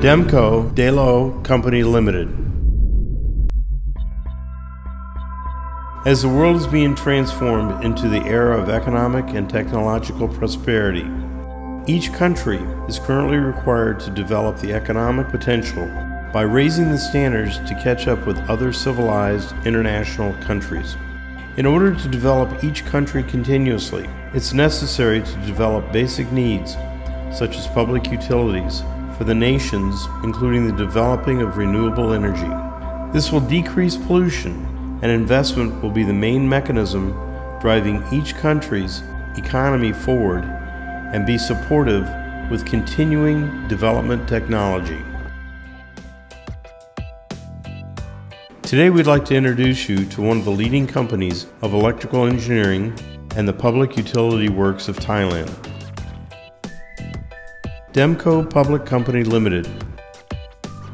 Demco De Lao Company Limited. As the world is being transformed into the era of economic and technological prosperity, each country is currently required to develop the economic potential by raising the standards to catch up with other civilized international countries. In order to develop each country continuously, it's necessary to develop basic needs, such as public utilities, for the nations, including the developing of renewable energy. This will decrease pollution, and investment will be the main mechanism driving each country's economy forward and be supportive with continuing development technology. Today, we'd like to introduce you to one of the leading companies of electrical engineering and the public utility works of Thailand. Demco Public Company Limited,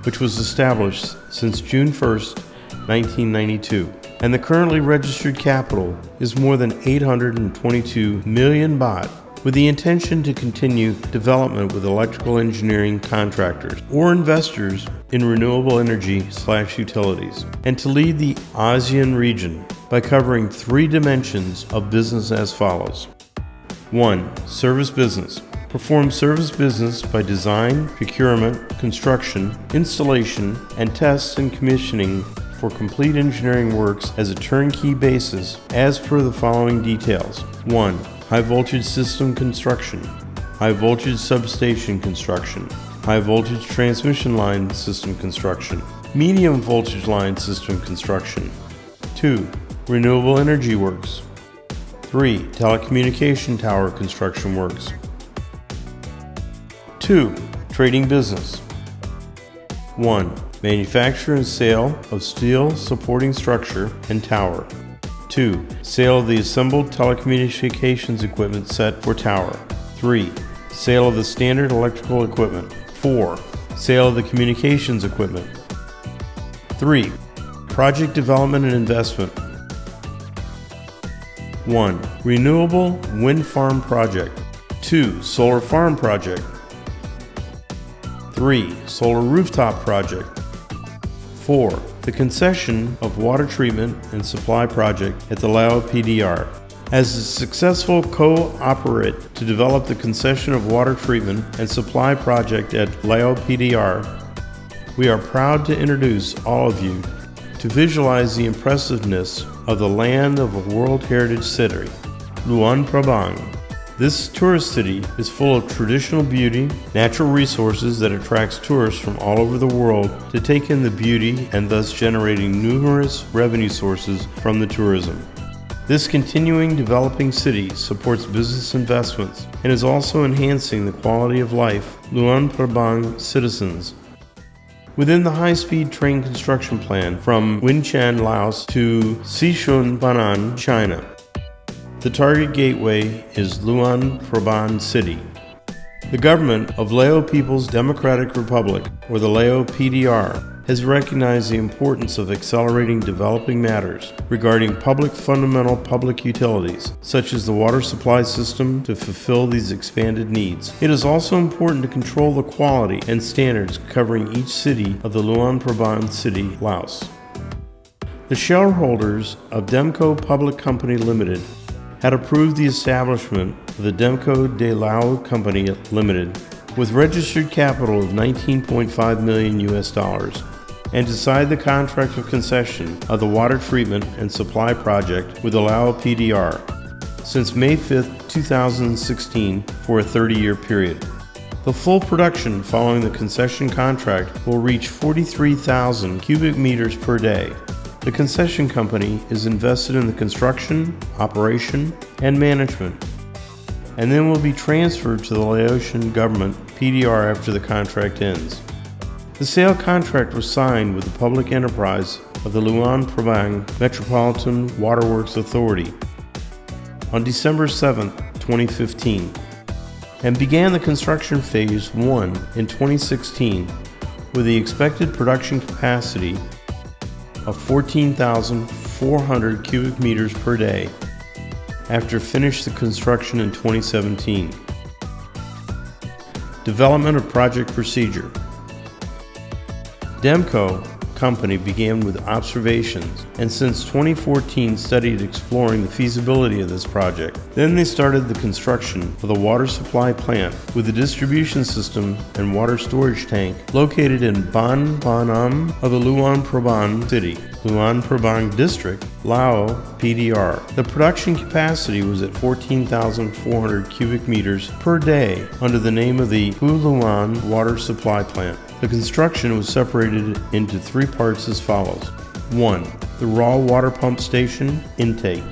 which was established since June 1, 1992, and the currently registered capital is more than 822 million baht with the intention to continue development with electrical engineering contractors or investors in renewable energy slash utilities, and to lead the ASEAN region by covering three dimensions of business as follows. 1. Service business. Perform service business by design, procurement, construction, installation, and tests and commissioning for complete engineering works as a turnkey basis as per the following details. 1. High voltage system construction, high voltage substation construction, high voltage transmission line system construction, medium voltage line system construction. 2. Renewable energy works. 3. Telecommunication tower construction works. 2. Trading business. 1. Manufacture and sale of steel supporting structure and tower. 2. Sale of the assembled telecommunications equipment set for tower. 3. Sale of the standard electrical equipment. 4. Sale of the communications equipment. 3. Project development and investment. 1. Renewable wind farm project. 2. Solar farm project. 3. Solar rooftop project. 4. The concession of water treatment and supply project at the Lao PDR. As a successful co-operate to develop the concession of water treatment and supply project at Lao PDR, we are proud to introduce all of you to visualize the impressiveness of the land of a World Heritage City, Luang Prabang, this tourist city is full of traditional beauty, natural resources that attracts tourists from all over the world to take in the beauty and thus generating numerous revenue sources from the tourism. This continuing developing city supports business investments and is also enhancing the quality of life Luang Prabang citizens. Within the high-speed train construction plan from Vientiane, Laos to Xishuangbanna, China, the target gateway is Luang Prabang City. The government of Lao People's Democratic Republic, or the Lao PDR, has recognized the importance of accelerating developing matters regarding public fundamental public utilities, such as the water supply system, to fulfill these expanded needs. It is also important to control the quality and standards covering each city of the Luang Prabang City, Laos. The shareholders of Demco Public Company Limited had approved the establishment of the Demco de Lao Company Limited with registered capital of 19.5 million US dollars and to sign the contract of concession of the water treatment and supply project with the Lao PDR since May 5, 2016 for a 30-year period. The full production following the concession contract will reach 43,000 cubic meters per day the concession company is invested in the construction, operation, and management, and then will be transferred to the Laotian government PDR after the contract ends. The sale contract was signed with the public enterprise of the Luang Prabang Metropolitan Waterworks Authority on December 7, 2015, and began the construction phase 1 in 2016 with the expected production capacity of 14,400 cubic meters per day after finished the construction in 2017. Development of project procedure. Demco company began with observations and since 2014 studied exploring the feasibility of this project. Then they started the construction of the water supply plant with a distribution system and water storage tank located in Ban Banam of the Luang Prabang city. Luang Prabang District, Lao PDR. The production capacity was at 14,400 cubic meters per day under the name of the Huluan Water Supply Plant. The construction was separated into three parts as follows 1. The raw water pump station intake.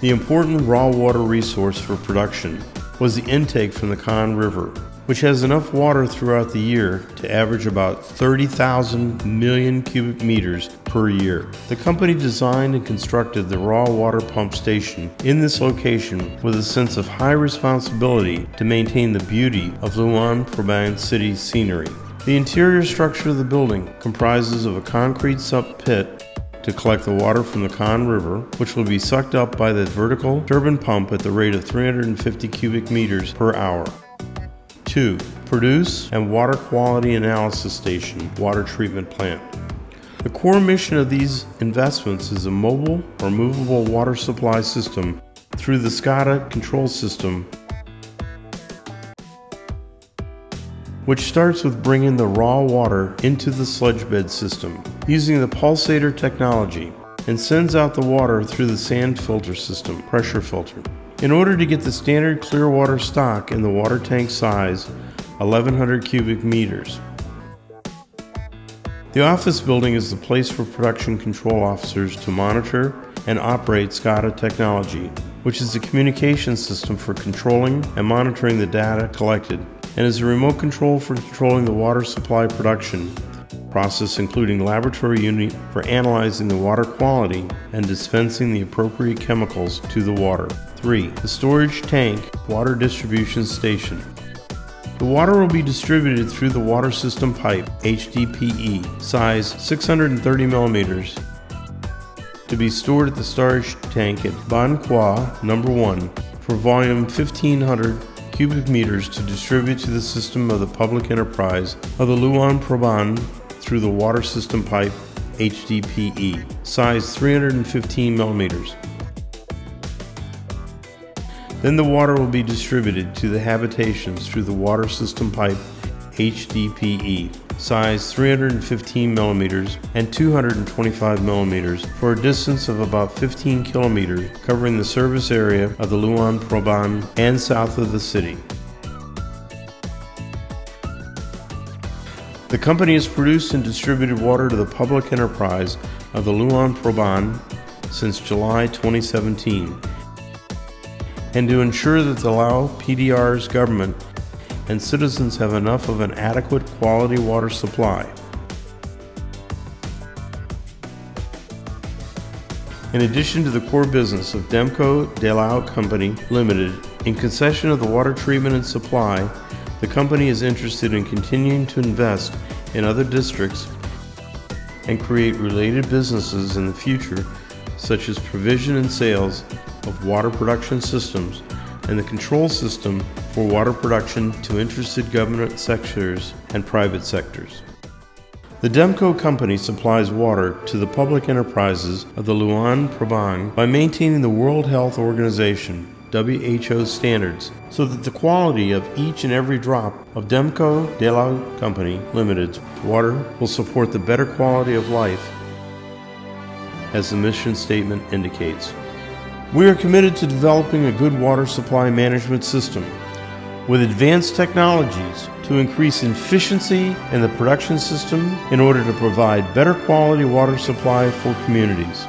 The important raw water resource for production was the intake from the Khan River, which has enough water throughout the year to average about 30,000 million cubic meters per year. The company designed and constructed the raw water pump station in this location with a sense of high responsibility to maintain the beauty of Luang Prabang city scenery. The interior structure of the building comprises of a concrete sump pit to collect the water from the Khan River, which will be sucked up by the vertical turbine pump at the rate of 350 cubic meters per hour. 2. Produce and Water Quality Analysis Station Water Treatment Plant. The core mission of these investments is a mobile or movable water supply system through the SCADA control system which starts with bringing the raw water into the sludge bed system using the pulsator technology and sends out the water through the sand filter system, pressure filter. In order to get the standard clear water stock in the water tank size, 1100 cubic meters. The office building is the place for production control officers to monitor and operate SCADA technology, which is a communication system for controlling and monitoring the data collected and is a remote control for controlling the water supply production process including laboratory unit for analyzing the water quality and dispensing the appropriate chemicals to the water. 3. The storage tank water distribution station. The water will be distributed through the water system pipe HDPE size 630 millimeters to be stored at the storage tank at Ban Kwa number 1 for volume 1500 cubic meters to distribute to the system of the public enterprise of the Luang Prabang through the water system pipe HDPE, size 315 millimeters. Then the water will be distributed to the habitations through the water system pipe HDPE, size 315 millimeters and 225 millimeters for a distance of about 15 kilometers covering the service area of the Luang Prabang and south of the city. The company has produced and distributed water to the public enterprise of the Luang Prabang since July 2017 and to ensure that the Lao PDR's government and citizens have enough of an adequate quality water supply. In addition to the core business of Demco De Lao Company Limited, in concession of the water treatment and supply, the company is interested in continuing to invest in other districts and create related businesses in the future, such as provision and sales of water production systems and the control system for water production to interested government sectors and private sectors. The Demco company supplies water to the public enterprises of the Luang Prabang by maintaining the World Health Organization WHO standards so that the quality of each and every drop of Demco De Lao Company Limited's water will support the better quality of life as the mission statement indicates. We are committed to developing a good water supply management system with advanced technologies to increase efficiency in the production system in order to provide better quality water supply for communities.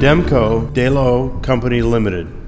Demco De Lao Company Limited